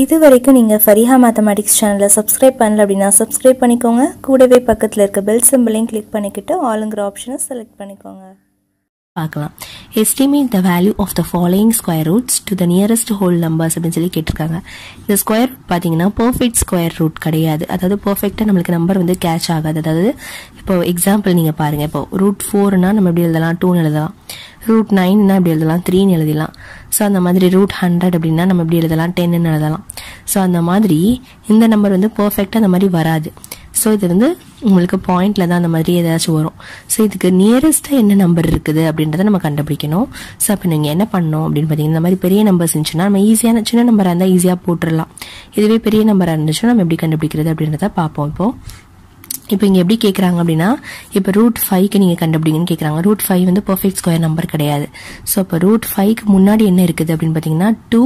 இது வரைக்கும் நீங்கள் ஃபரிஹா மேத்தமேட்டிக்ஸ் சேனலை சப்ஸ்கிரைப் பண்ணல அப்படின்னா சப்ஸ்கிரைப் பண்ணிக்கோங்க. கூடவே பக்கத்தில் இருக்க பெல் சிம்பிளையும் கிளிக் பண்ணிக்கிட்டு ஆளுங்கிற ஆப்ஷனை செலக்ட் பண்ணிக்கோங்க. பார்க்கலாம். Estimate the value of the following square roots to the nearest whole numbers அப்படின்னு சொல்லி கேட்டிருக்காங்க. இந்த ஸ்கொயர் ரூட் பார்த்தீங்கன்னா பர்ஃபெக்ட் ஸ்கொயர் ரூட் கிடையாது. அதாவது பர்ஃபெக்டாக நம்மளுக்கு நம்பர் வந்து கேட்ச் ஆகாது. அதாவது இப்போ எக்ஸாம்பிள் நீங்கள் பாருங்கள் இப்போ ரூட் ஃபோர்னா நம்ம எப்படி எழுதலாம்? டூன்னு எழுதலாம். ரூட் நைன்னா இப்படி எழுதலாம்? த்ரீன்னு எழுதலாம் ஸோ அந்த மாதிரி ரூட் ஹண்ட்ரட் அப்படின்னா நம்ம எப்படி எழுதலாம்? டென்னு எழுதலாம். ஸோ அந்த மாதிரி இந்த நம்பர் வந்து பர்ஃபெக்டாக அந்த மாதிரி வராது. ஸோ இது வந்து உங்களுக்கு பாயிண்ட்ல தான் அந்த மாதிரி ஏதாச்சும் வரும். ஸோ இதுக்கு நியரஸ்ட்டாக என்ன நம்பர் இருக்குது அப்படின்றத நம்ம கண்டுபிடிக்கணும். ஸோ அப்போ நீங்கள் என்ன பண்ணணும் அப்படின்னு பார்த்தீங்கன்னா இந்த மாதிரி பெரிய நம்பர்ஸ் இருந்துச்சுன்னா நம்ம ஈஸியான சின்ன நம்பராக இருந்தால் ஈஸியாக போட்டுடலாம் இதுவே பெரிய நம்பராக இருந்துச்சுன்னா நம்ம எப்படி கண்டுபிடிக்கிறது அப்படின்றத பார்ப்போம். இப்போ இப்போ இங்கே எப்படி கேட்குறாங்க அப்படின்னா இப்போ ரூட் ஃபைவ்க்கு நீங்கள் கண்டுபிடிங்கன்னு கேட்குறாங்க ரூட் ஃபைவ் வந்து பர்ஃபெக்ட் ஸ்கொயர் நம்பர் கிடையாது. ஸோ அப்போ ரூட் ஃபைவ்க்கு முன்னாடி என்ன இருக்குது அப்படின்னு பார்த்தீங்கன்னா டூ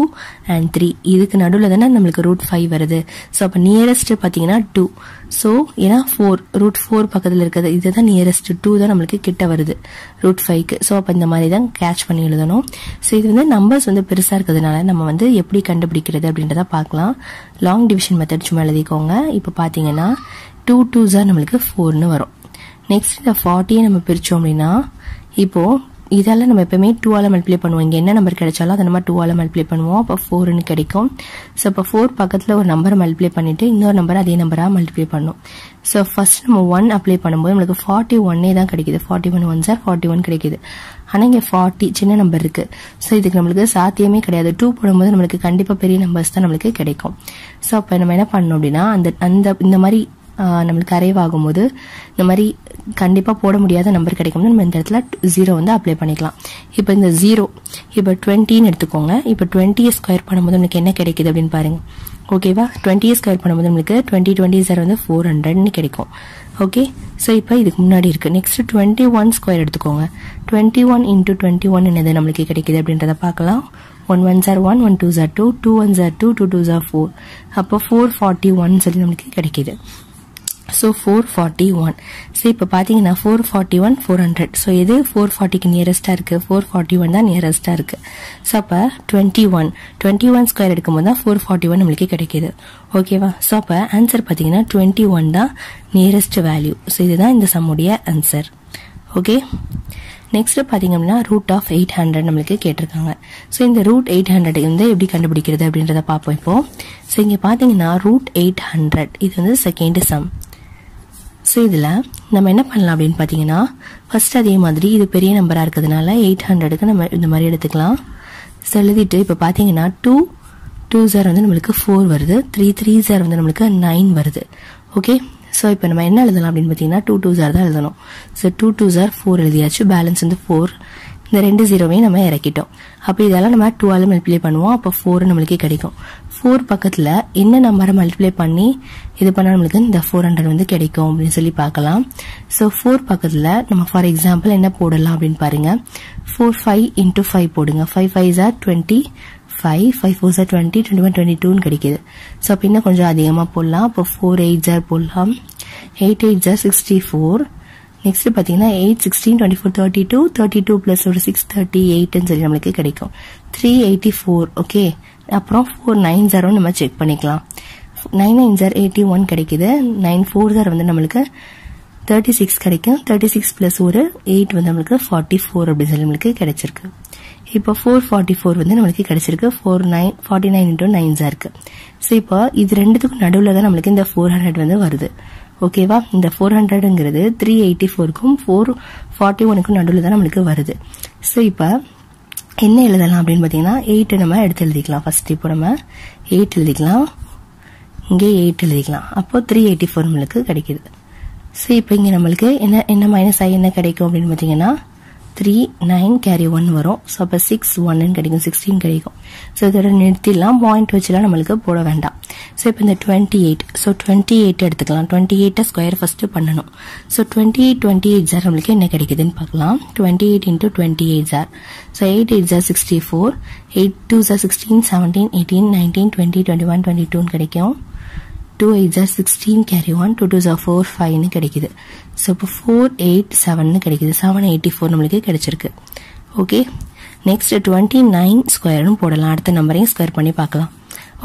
அண்ட் த்ரீ இதுக்கு நடுவில் தானே நம்மளுக்கு ரூட் ஃபைவ் வருது. ஸோ அப்போ நியரஸ்ட் பார்த்தீங்கன்னா டூ ஸோ ஏன்னா ஃபோர் ரூட் ஃபோர் பக்கத்தில் இருக்கிறது இதுதான் நியரஸ்ட் டூ தான் நம்மளுக்கு கிட்ட வருது ரூட் ஃபைவ்க்கு ஸோ அப்போ இந்த மாதிரி தான் கேட்ச் பண்ணி எழுதணும். ஸோ இது வந்து நம்பர்ஸ் வந்து பெருசாக இருக்கிறதுனால நம்ம வந்து எப்படி கண்டுபிடிக்கிறது அப்படின்றத பார்க்கலாம். லாங் டிவிஷன் மெத்தட் சும்மா எழுதிக்கோங்க. இப்போ பார்த்தீங்கன்னா டூ டூ ஜார் நம்மளுக்கு ஃபோர்னு வரும். நெக்ஸ்ட் இந்த ஃபார்ட்டியை நம்ம பிரித்தோம் அப்படின்னா இப்போது இதெல்லாம் நம்ம எப்பவுமே டூவால் மல்டிப்ளை பண்ணுவோம். இங்கே என்ன நம்பர் கிடைச்சாலும் அதை நம்ம டூவால் மல்டிப்ளை பண்ணுவோம். அப்போ ஃபோர்னு கிடைக்கும். ஸோ இப்போ ஃபோர் பக்கத்தில் ஒரு நம்பரை மல்டிப்ளை பண்ணிவிட்டு இன்னொரு நம்பர் அதே நம்பராக மல்டிப்ளை பண்ணும். ஸோ ஃபர்ஸ்ட் நம்ம ஒன் அப்ளை பண்ணும்போது நம்மளுக்கு ஃபார்ட்டி ஒன்னே தான் கிடைக்குது. ஃபார்ட்டி ஒன் ஒன் சார் ஃபார்ட்டி ஒன் கிடைக்குது. ஆனால் இங்கே ஃபார்ட்டி சின்ன நம்பர் இருக்குது ஸோ இதுக்கு நம்மளுக்கு சாத்தியமே கிடையாது. டூ போடும்போது நம்மளுக்கு கண்டிப்பாக பெரிய நம்பர்ஸ் தான் நம்மளுக்கு கிடைக்கும். ஸோ அப்போ நம்ம என்ன பண்ணோம் அப்படின்னா அந்த அந்த இந்த மாதிரி நம்மளுக்கு அரைவ் ஆகும்போது இந்த மாதிரி கண்டிப்பாக போட முடியாத நம்பர் கிடைக்கும். நம்ம இந்த இடத்துல ஜீரோ வந்து அப்ளை பண்ணிக்கலாம். இப்போ இந்த ஜீரோ இப்போ டுவெண்ட்டின்னு எடுத்துக்கோங்க. இப்போ டுவெண்ட்டியை ஸ்கொயர் பண்ணும்போது நம்மளுக்கு என்ன கிடைக்குது அப்படின்னு பாருங்க. ஓகேவா டுவெண்ட்டியை ஸ்கொயர் பண்ணும்போது நம்மளுக்கு டுவெண்ட்டி டுவெண்ட்டி சார் வந்து ஃபோர் ஹண்ட்ரட்னு கிடைக்கும். ஓகே ஸோ இப்போ இதுக்கு முன்னாடி இருக்குது நெக்ஸ்ட் டுவெண்ட்டி ஒன் ஸ்கொயர் எடுத்துக்கோங்க. Twenty one into twenty one என்னது நம்மளுக்கு கிடைக்குது அப்படின்றத பார்க்கலாம். One one jar one one two jar two two one jar two two two jar four அப்போ ஃபோர் ஃபார்ட்டி ஒன் சொல்லி நம்மளுக்கு கிடைக்கிது. So four forty one so இப்போ பார்த்தீங்கன்னா four forty one four hundred so எது ஃபோர் ஃபார்ட்டிக்கு நியரஸ்ட்டாக இருக்குது four forty one தான் நியரஸ்ட்டாக இருக்குது ஸோ அப்போ twenty one twenty one square எடுக்கும்போது தான் ஃபோர் ஃபார்ட்டி ஒன் நம்மளுக்கு கிடைக்கிது. ஓகேவா ஸோ அப்போ ஆன்சர் பார்த்தீங்கன்னா டுவெண்ட்டி ஒன் தான் நியரஸ்ட் வேல்யூ ஸோ இதுதான் இந்த சம்முடைய ஆன்சர் ஓகே நெக்ஸ்ட் பார்த்தீங்கன்னா ரூட் ஆஃப் எயிட் ஹண்ட்ரட் நம்மளுக்கு கேட்டிருக்காங்க. ஸோ இந்த ரூட் எயிட் ஹண்ட்ரட் வந்து எப்படி கண்டுபிடிக்கிறது அப்படின்றத பார்ப்போம் இப்போ. ஸோ இங்கே பார்த்தீங்கன்னா ரூட் எயிட் ஹண்ட்ரட் இது வந்து செகண்ட் சம் ஸோ இதில் நம்ம என்ன பண்ணலாம் அப்படின்னு பார்த்தீங்கன்னா ஃபர்ஸ்ட் அதே மாதிரி இது பெரிய நம்பராக இருக்கிறதுனால எயிட் ஹண்ட்ரடுக்கு நம்ம இந்த மாதிரி எடுத்துக்கலாம். ஸோ எழுதிட்டு இப்போ பார்த்தீங்கன்னா டூ டூ ஜார் வந்து நம்மளுக்கு ஃபோர் வருது. த்ரீ த்ரீ ஜார் வந்து நம்மளுக்கு நைன் வருது. ஓகே ஸோ இப்போ நம்ம என்ன எழுதலாம் அப்படின்னு பார்த்தீங்கன்னா டூ டூ ஜார் தான் எழுதணும். So two two jar four எழுதியாச்சு. பேலன்ஸ் வந்து ஃபோர் இந்த ரெண்டு ஜீரோவையும் நம்ம இறக்கிட்டோம். அப்போ இதெல்லாம் நம்ம டுவெல் மல்டிப்ளை பண்ணுவோம். அப்போ ஃபோர் நம்மளுக்கு கிடைக்கும். ஃபோர் பக்கத்தில் என்ன நம்பரை மல்டிப்ளை பண்ணி இது பண்ணால் நம்மளுக்கு இந்த ஃபோர் ஹண்ட்ரட் வந்து கிடைக்கும் அப்படின்னு சொல்லி பார்க்கலாம். ஸோ ஃபோர் பக்கத்தில் நம்ம ஃபார் எக்ஸாம்பிள் என்ன போடலாம் அப்படின்னு பாருங்க. ஃபோர் ஃபைவ் இன்டூ ஃபைவ் போடுங்க. ஃபைவ் ஃபைவ் ஜார் டுவெண்ட்டி ஃபைவ் ஃபைவ் ஃபோர் ஜார் டுவெண்ட்டி டுவெண்ட்டி ஒன் டுவெண்ட்டி டூன்னு கிடைக்குது. ஸோ அப்போ இன்னும் கொஞ்சம் அதிகமாக போடலாம். அப்போ ஃபோர் எயிட் ஜார் போடலாம். எயிட் எயிட் ஜார் சிக்ஸ்டி ஃபோர் நெக்ஸ்ட் பார்த்தீங்கன்னா eight sixteen twenty four thirty two thirty two plus ஒரு சிக்ஸ் தேர்ட்டி எயிட்னு சொல்லி நம்மளுக்கு கிடைக்கும். த்ரீ எயிட்டி ஃபோர் ஓகே அப்புறம் ஃபோர் நைன் ஜாரோ நம்ம செக் பண்ணிக்கலாம். Nine nine jar eighty one கிடைக்குது. நைன் ஃபோர் ஜார் வந்து நம்மளுக்கு தேர்ட்டி சிக்ஸ் கிடைக்கும். தேர்ட்டி சிக்ஸ் ப்ளஸ் ஒரு எயிட் வந்து நம்மளுக்கு ஃபார்ட்டி ஃபோர் அப்படின்னு சொல்லி நம்மளுக்கு கிடைச்சிருக்கு. இப்போ ஃபோர் ஃபார்ட்டி ஃபோர் வந்து நம்மளுக்கு கிடைச்சிருக்கு. Four nine forty nine into நைன்ஸாக இருக்கு. ஸோ இப்போ இது ரெண்டுத்துக்கும் நடுவில் தான் நம்மளுக்கு இந்த ஃபோர் ஹண்ட்ரட் வந்து வருது. ஓகேவா இந்த ஃபோர் ஹண்ட்ரடுங்கிறது த்ரீ எயிட்டி ஃபோருக்கும் ஃபோர் ஃபார்ட்டி ஒனுக்கும் நடுவில் தான் நம்மளுக்கு வருது. ஸோ இப்போ என்ன எழுதலாம் அப்படின்னு பார்த்தீங்கன்னா எயிட்டு நம்ம எடுத்து எழுதிக்கலாம். ஃபர்ஸ்ட் இப்போ நம்ம எயிட் எழுதிக்கலாம். இங்கே எயிட் எழுதிக்கலாம். அப்போ த்ரீ எயிட்டி ஃபோர் நம்மளுக்கு கிடைக்கிது. ஸோ இப்போ இங்கே நம்மளுக்கு என்ன என்ன மைனஸ் ஆகி என்ன கிடைக்கும் அப்படின்னு பார்த்தீங்கன்னா த்ரீ நைன் கேரி ஒன் வரும். ஸோ அப்போ சிக்ஸ் ஒன்னு கிடைக்கும். சிக்ஸ்டீன் கிடைக்கும். ஸோ இதோட நிறுத்திடலாம். பாயிண்ட் வச்சுலாம் நம்மளுக்கு போட வேண்டாம். ஸோ இப்போ இந்த twenty eight so twenty eight எடுத்துக்கலாம். டுவெண்ட்டி எயிட்டை ஸ்கொயர் ஃபஸ்ட்டு பண்ணணும். So twenty eight twenty eight jar நம்மளுக்கு என்ன கிடைக்குதுன்னு பார்க்கலாம். Twenty eight into twenty eight jar so eight eight ஜார் sixty four eight two jar sixteen seventeen eighteen nineteen twenty twenty one twenty டூன்னு கிடைக்கும். Two eight jar sixteen carry one two two jar four ஃபைவ்னு கிடைக்குது. So இப்போ four eight செவன்னு கிடைக்குது. Seven eighty four நம்மளுக்கு கிடைச்சிருக்கு. Okay next twenty nine ஸ்கொயர்னு போடலாம். அடுத்த நம்பரையும் ஸ்கொயர் பண்ணி பார்க்கலாம்.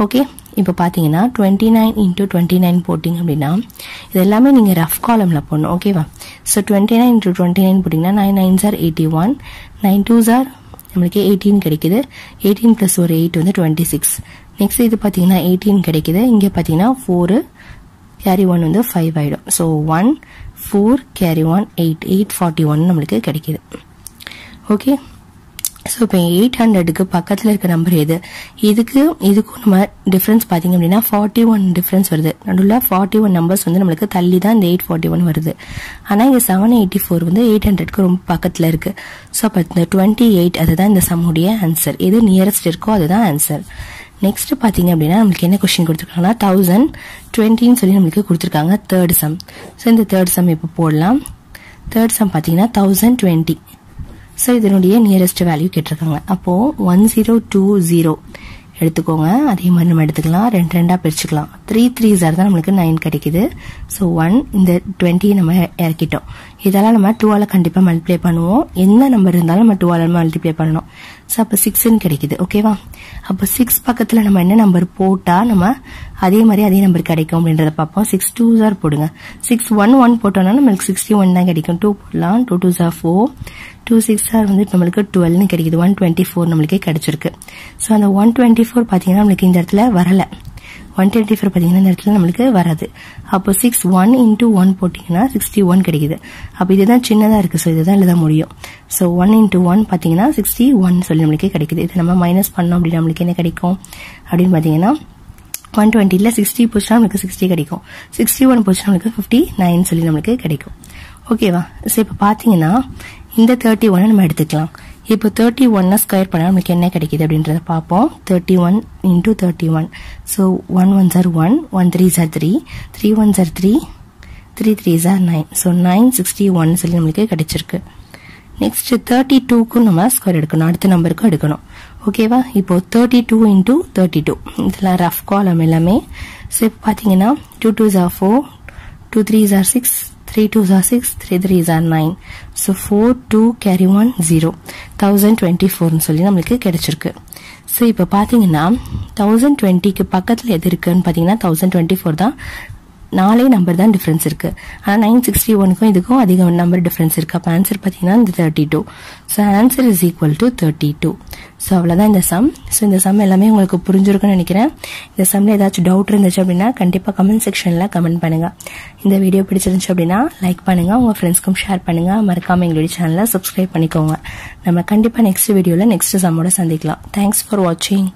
ஓகே இப்போ பார்த்தீங்கன்னா twenty nine into twenty nine போட்டிங்க அப்படின்னா இது எல்லாமே நீங்கள் ரஃப் காலமில் போடணும். ஓகேவா so twenty nine into twenty nine போட்டிங்கன்னா nine nine sir eighty one nine two sir நம்மளுக்கு எயிட்டீன் கிடைக்குது. எயிட்டீன் ப்ளஸ் ஒரு எயிட் வந்து டுவெண்ட்டி சிக்ஸ் நெக்ஸ்ட் இது பார்த்தீங்கன்னா எயிட்டீன் கிடைக்குது. இங்கே பார்த்தீங்கன்னா ஃபோரு கேரி ஒன் வந்து ஃபைவ் ஆகிடும் so one four carry one eight eight forty one நம்மளுக்கு கிடைக்கிது. ஓகே ஸோ இப்போ எயிட் ஹண்ட்ரடுக்கு பக்கத்தில் இருக்க நம்பர் எது? இதுக்கு இதுக்கும் நம்ம டிஃப்ரென்ஸ் பார்த்தீங்க அப்படின்னா ஃபார்ட்டி ஒன் டிஃப்ரென்ஸ் வருது. நடுவில் ஃபார்ட்டி ஒன் நம்பர்ஸ் வந்து நம்மளுக்கு தள்ளி தான் இந்த எயிட் ஃபார்ட்டி ஒன் வருது. ஆனால் இங்கே செவன் எயிட்டி ஃபோர் வந்து எயிட் ஹண்ட்ரட்க்கு ரொம்ப பக்கத்தில் இருக்குது ஸோ அப்போ இந்த டுவெண்ட்டி எயிட் அதுதான் இந்த சம்முடைய ஆன்சர் எது நியரஸ்ட் இருக்கோ அதுதான் ஆன்சர் நெக்ஸ்ட் பார்த்தீங்க அப்படின்னா நம்மளுக்கு என்ன கொஸ்டின் கொடுத்துருக்காங்கன்னா தௌசண்ட் டுவெண்ட்டின்னு சொல்லி நம்மளுக்கு கொடுத்துருக்காங்க தேர்ட் சம் ஸோ இந்த தேர்ட் சம் இப்போ போடலாம். தேர்ட் சம் பார்த்தீங்கன்னா தௌசண்ட் டுவெண்ட்டி ஸோ இதனுடைய நியரஸ்ட் வேல்யூ கேட்டிருக்காங்க. அப்போது ஒன் ஜீரோ டூ ஜீரோ எடுத்துக்கோங்க. அதே மாதிரி நம்ம எடுத்துக்கலாம். ரெண்டு ரெண்டாக பிரிச்சுக்கலாம். த்ரீ த்ரீ ஜார் தான் நம்மளுக்கு நைன் கிடைக்குது. ஸோ ஒன் இந்த டுவெண்ட்டியை நம்ம இறக்கிட்டோம். இதெல்லாம் நம்ம டூவால் கண்டிப்பாக மல்டிப்ளை பண்ணுவோம். என்ன நம்பர் இருந்தாலும் நம்ம டூவால் மல்டிப்ளை பண்ணணும். ஸோ அப்போ சிக்ஸ்ன்னு கிடைக்குது. ஓகேவா அப்போ சிக்ஸ் பக்கத்தில் நம்ம என்ன நம்பர் போட்டால் நம்ம அதே மாதிரி அதே நம்பர் கிடைக்கும் அப்படின்றத பார்ப்போம். சிக்ஸ் டூ ஜார் போடுங்க. சிக்ஸ் ஒன் ஒன் போட்டோம்னா நம்மளுக்கு சிக்ஸ்டி ஒன் தான் கிடைக்கும். டூ போடலாம். Two two jar four two six are வந்து நம்மளுக்கு டுவெல்னு கிடைக்குது. ஒன் டுவெண்ட்டி ஃபோர் நம்மளுக்கே கிடைச்சிருக்கு. ஸோ அந்த ஒன் டுவெண்ட்டி ஃபோர் பார்த்தீங்கன்னா நம்மளுக்கு இந்த இடத்துல வரல. ஒன் டுவெண்ட்டி ஃபோர் பார்த்தீங்கன்னா இந்த இடத்துல நம்மளுக்கு வராது. அப்போ சிக்ஸ் ஒன் இன்டூ ஒன் போட்டிங்கன்னா சிக்ஸ்டி ஒன் கிடைக்குது. அப்போ இதுதான் சின்னதாக இருக்குது ஸோ இதுதான் எழுத முடியும். ஸோ ஒன் இன்டூ ஒன் பார்த்தீங்கன்னா சிக்ஸ்டி ஒன் சொல்லி நம்மளுக்கு கிடைக்குது. இது நம்ம மைனஸ் பண்ணோம் அப்படின்னு நம்மளுக்கு என்ன கிடைக்கும்? அப்படின்னு பார்த்தீங்கன்னா ஒன் டுவெண்ட்டியில் சிக்ஸ்டி போச்சுன்னா நம்மளுக்கு சிக்ஸ்டி கிடைக்கும். சிக்ஸ்டி ஒன் போச்சுன்னா நம்மளுக்கு ஃபிஃப்டி நைன் சொல்லி நம்மளுக்கு கிடைக்கும். ஓகேவா ஸோ இப்போ பார்த்தீங்கன்னா இந்த தேர்ட்டி ஒன்னை நம்ம எடுத்துக்கலாம். இப்போ தேர்ட்டி ஒன்னை ஸ்கொயர் பண்ணால் நமக்கு என்ன கிடைக்குது அப்படின்றத பார்ப்போம். Thirty one into thirty one so one one sir one one three சார் த்ரீ த்ரீ ஒன் சார் three three three sir nine so nine sixty one சொல்லி நம்மளுக்கு கிடைச்சிருக்கு. நெக்ஸ்ட் தேர்ட்டி டூக்கும் நம்ம ஸ்கொயர் எடுக்கணும். அடுத்த நம்பருக்கும் எடுக்கணும். ஓகேவா இப்போ thirty two into thirty two இதெல்லாம் ரஃப் காலம் எல்லாமே. ஸோ இப்போ பார்த்தீங்கன்னா two two jar four two three jar six three two ஜார் six three three jar nine so four two carry one zero thousand twenty ஃபோர்னு சொல்லி நம்மளுக்கு கிடைச்சிருக்கு. So இப்போ பார்த்தீங்கன்னா தௌசண்ட் டுவெண்ட்டிக்கு பக்கத்தில் எது இருக்குன்னு பார்த்தீங்கன்னா தௌசண்ட் டுவெண்ட்டி ஃபோர் தான் நாலே நம்பர் தான் டிஃப்ரென்ஸ் இருக்குது ஆனால் நைன் சிக்ஸ்டி ஒனுக்கும் இதுக்கும் அதிக நம்பர் டிஃப்ரென்ஸ் இருக்குது அப்போ ஆன்சர் பார்த்தீங்கன்னா இந்த thirty two so answer is equal to thirty two so அவ்வளோதான் இந்த சம் ஸோ இந்த சம் எல்லாமே உங்களுக்கு புரிஞ்சிருக்குன்னு நினைக்கிறேன். இந்த சம்மில் ஏதாச்சும் டவுட் இருந்துச்சு அப்படின்னா கண்டிப்பாக கமெண்ட் செக்ஷனில் கமெண்ட் பண்ணுங்க. இந்த வீடியோ பிடிச்சிருந்துச்சு அப்படின்னா லைக் பண்ணுங்கள் உங்கள் ஃப்ரெண்ட்ஸ்க்கும் ஷேர் பண்ணுங்கள் மறக்காமல் எங்களுடைய சேனலை சப்ஸ்கிரைப் பண்ணிக்கோங்க. நம்ம கண்டிப்பாக நெக்ஸ்ட் வீடியோவில் நெக்ஸ்ட் சம்மோட சந்திக்கலாம். தேங்க்ஸ் ஃபார் வாட்சிங்